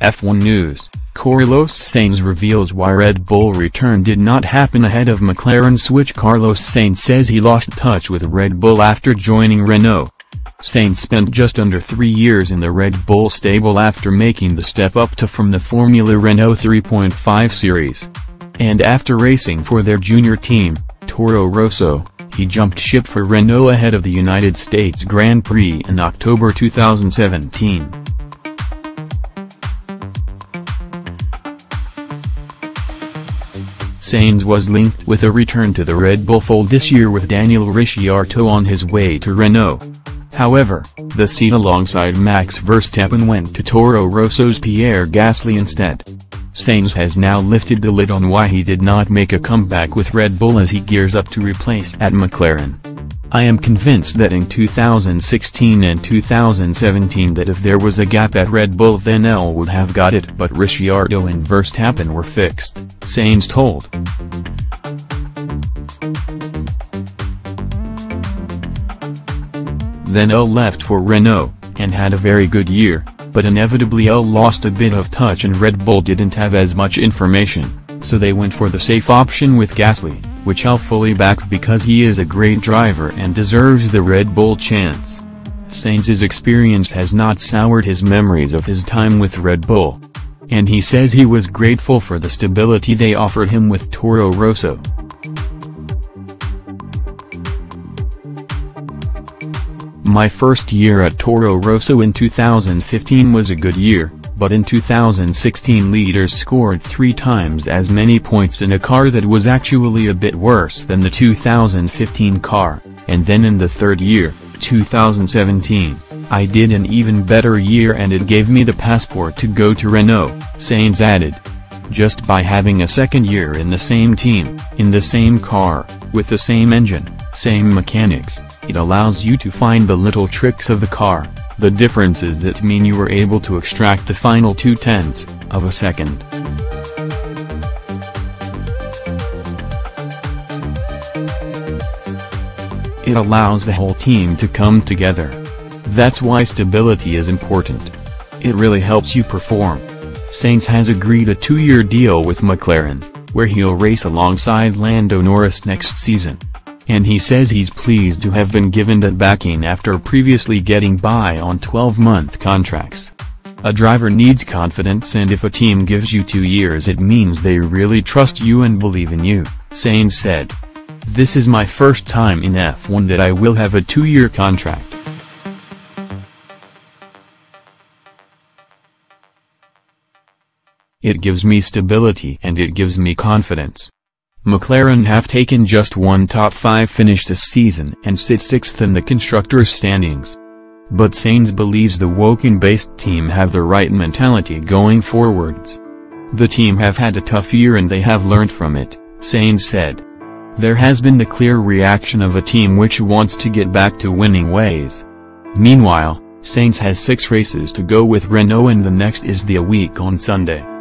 F1 News, Carlos Sainz reveals why Red Bull return did not happen ahead of McLaren switch Carlos Sainz says he lost touch with Red Bull after joining Renault. Sainz spent just under three years in the Red Bull stable after making the step up to from the Formula Renault 3.5 series. And after racing for their junior team, Toro Rosso, he jumped ship for Renault ahead of the United States Grand Prix in October 2017. Sainz was linked with a return to the Red Bull fold this year with Daniel Ricciardo on his way to Renault. However, the seat alongside Max Verstappen went to Toro Rosso's Pierre Gasly instead. Sainz has now lifted the lid on why he did not make a comeback with Red Bull as he gears up to replace at McLaren. I am convinced that in 2016 and 2017 that if there was a gap at Red Bull then L would have got it but Ricciardo and Verstappen were fixed, Sainz told. Then L left for Renault, and had a very good year, but inevitably L lost a bit of touch and Red Bull didn't have as much information, so they went for the safe option with Gasly, which I'll fully back because he is a great driver and deserves the Red Bull chance. Sainz's experience has not soured his memories of his time with Red Bull. And he says he was grateful for the stability they offered him with Toro Rosso. My first year at Toro Rosso in 2015 was a good year, but in 2016 leaders scored three times as many points in a car that was actually a bit worse than the 2015 car, and then in the third year, 2017, I did an even better year and it gave me the passport to go to Renault, Sainz added. Just by having a second year in the same team, in the same car, with the same engine, same mechanics, it allows you to find the little tricks of the car, the differences that mean you were able to extract the final two tenths of a second. It allows the whole team to come together. That's why stability is important. It really helps you perform. Sainz has agreed a two-year deal with McLaren, where he'll race alongside Lando Norris next season and he says he's pleased to have been given that backing after previously getting by on 12-month contracts. A driver needs confidence and if a team gives you two years it means they really trust you and believe in you, Sainz said. This is my first time in F1 that I will have a two-year contract. It gives me stability and it gives me confidence. McLaren have taken just one top 5 finish this season and sit 6th in the constructors' standings. But Sainz believes the Woking-based team have the right mentality going forwards. The team have had a tough year and they have learned from it, Sainz said. There has been the clear reaction of a team which wants to get back to winning ways. Meanwhile, Sainz has six races to go with Renault and the next is the week on Sunday.